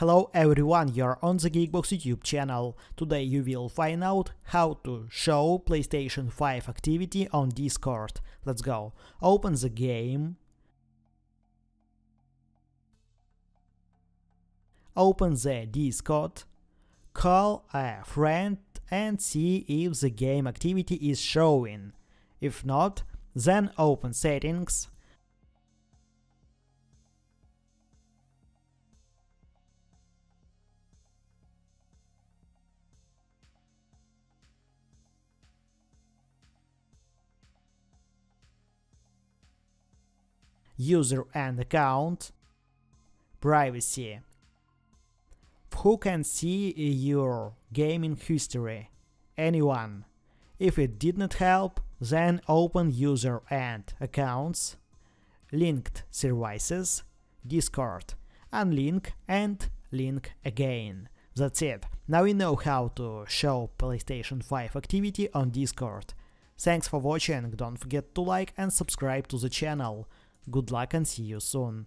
Hello everyone, you're on the Geekbox YouTube channel. Today you will find out how to show PlayStation 5 activity on Discord. Let's go. Open the game. Open the Discord. Call a friend and see if the game activity is showing. If not, then open settings user and account, privacy. Who can see your gaming history? Anyone. If it did not help, then open user and accounts, linked services, Discord, unlink and link again. That's it. Now we know how to show PlayStation 5 activity on Discord. Thanks for watching, don't forget to like and subscribe to the channel. Good luck and see you soon.